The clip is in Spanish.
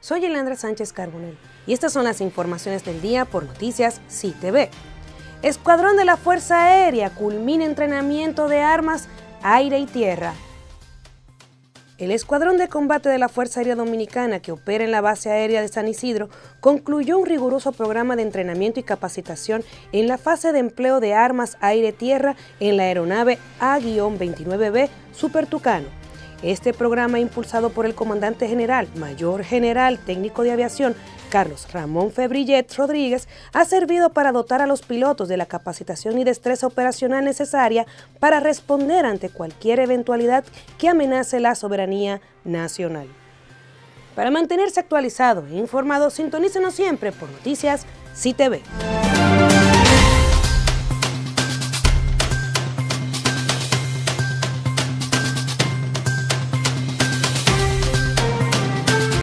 Soy Elandra Sánchez Carbonell y estas son las informaciones del día por Noticias CTV. Escuadrón de la Fuerza Aérea culmina entrenamiento de armas, aire y tierra. El Escuadrón de Combate de la Fuerza Aérea Dominicana, que opera en la base aérea de San Isidro, concluyó un riguroso programa de entrenamiento y capacitación en la fase de empleo de armas aire-tierra en la aeronave A-29B Super Tucano este programa, impulsado por el comandante general, mayor general técnico de aviación, Carlos Ramón Febrillet Rodríguez, ha servido para dotar a los pilotos de la capacitación y destreza operacional necesaria para responder ante cualquier eventualidad que amenace la soberanía nacional. Para mantenerse actualizado e informado, sintonícenos siempre por Noticias CTV.